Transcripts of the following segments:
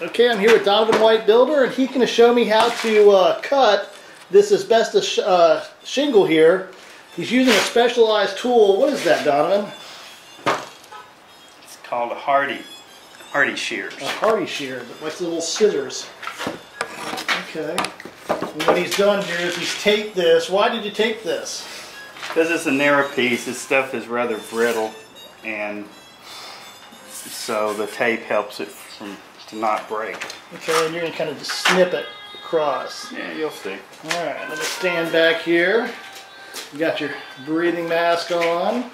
Okay, I'm here with Donovan White Builder, and he's going to show me how to uh, cut this asbestos sh uh, shingle here. He's using a specialized tool. What is that, Donovan? It's called a Hardie, Hardie shears. A Hardie shear, but like little scissors. Okay. And what he's done here is he's taped this. Why did you tape this? Because it's a narrow piece, this stuff is rather brittle, and so the tape helps it from to not break. Okay, and you're going to kind of just snip it across. Yeah, you'll see. All right, let me stand back here. You got your breathing mask on.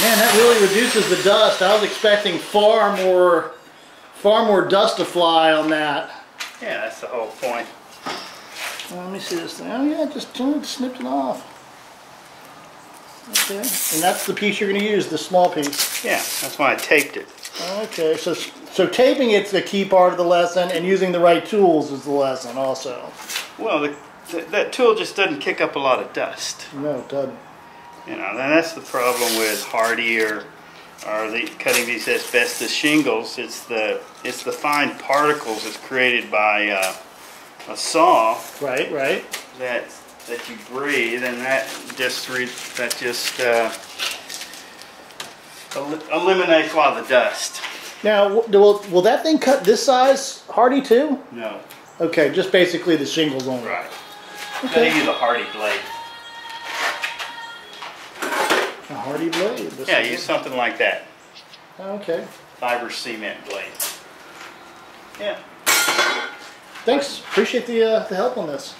Man, that really reduces the dust. I was expecting far more, far more dust to fly on that. Yeah, that's the whole point. Well, let me see this thing. Oh yeah, just snipped it off. Okay, and that's the piece you're going to use, the small piece. Yeah, that's why I taped it. Okay, so so taping it's the key part of the lesson, and using the right tools is the lesson also. Well, the, th that tool just doesn't kick up a lot of dust. No, it doesn't. You know, and that's the problem with Hardie or the cutting these asbestos shingles. It's the it's the fine particles that's created by uh, a saw Right, right. that that you breathe, and that just re, that just uh, el- eliminates a lot of the dust. Now, will will that thing cut this size Hardie too? No, Okay, just basically the shingles only. right. Okay. Gotta use a Hardie blade. A Hardie blade. This Yeah, use something like that. Okay. Fiber cement blade. Yeah. Thanks. Appreciate the uh, the help on this.